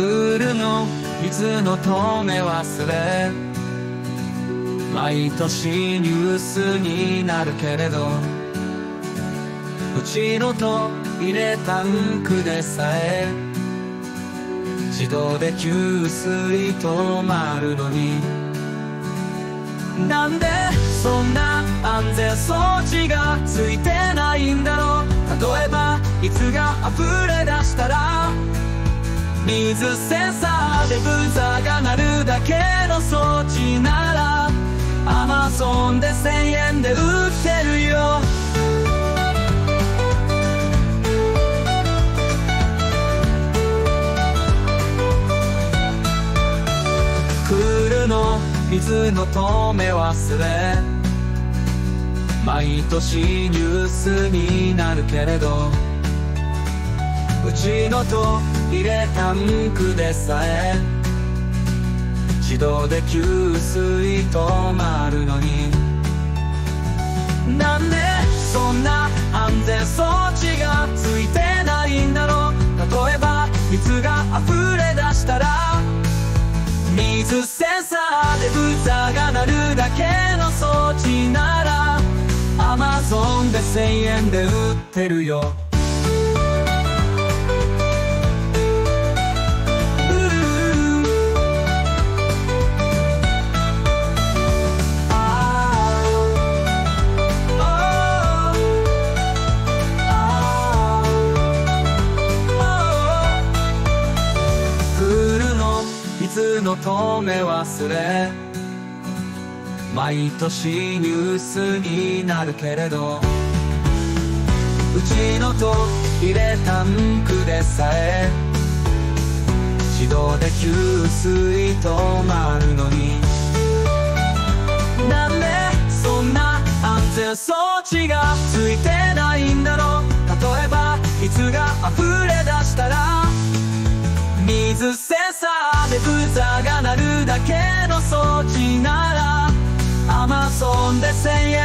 クールの水の止め忘れ毎年ニュースになるけれどうちのトイレタンクでさえ自動で給水止まるのに。なんでそんな安全装置がついてないんだろう。例えばいつが溢れ出し水センサーでブザーが鳴るだけの装置ならアマゾンで1000円で売ってるよ。クールの水の止め忘れ。毎年ニュースになるけれどうちのトイレタンクでさえ。自動で給水止まるのに。なんでそんな安全装置がついてないんだろう。例えば水が溢れ出したら。水センサーでブザーが鳴るだけの装置なら。アマゾンで1000円で売ってるよ。度止め忘れ。毎年ニュースになるけれど。うちのトイレタンクでさえ。自動で給水止まるのに。水センサーでブザーが鳴るだけの装置なら Amazon で1000円